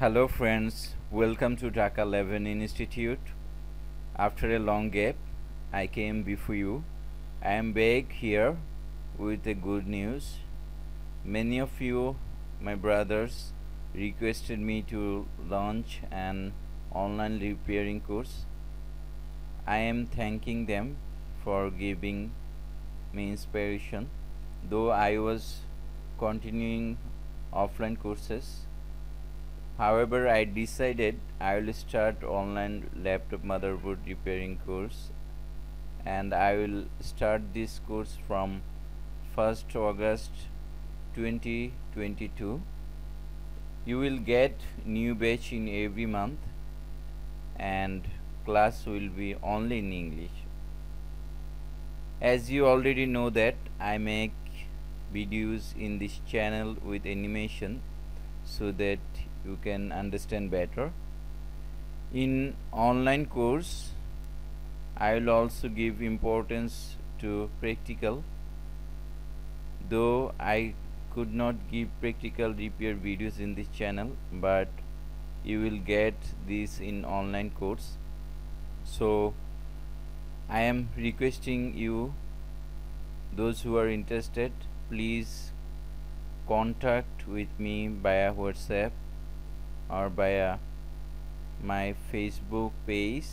Hello friends, welcome to Dhaka Lab and Institute. After a long gap, I came before you. I am back here with the good news. Many of you, my brothers, requested me to launch an online repairing course. I am thanking them for giving me inspiration. Though I was continuing offline courses, however, I decided I will start online laptop motherboard repairing course and I will start this course from 1st August 2022 you will get new batch in every month and class will be only in English. As you already know that I make videos in this channel with animation so that you can understand better. In online course I will also give importance to practical. Though I could not give practical repair videos in this channel but you will get this in online course. So I am requesting you those who are interested please contact with me via whatsapp or via my facebook page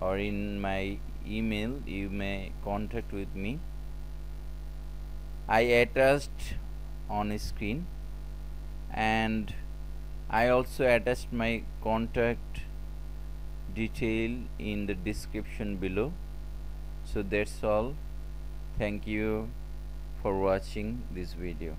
or in my email you may contact with me. I attached on screen and I also attached my contact detail in the description below. So that's all. Thank you for watching this video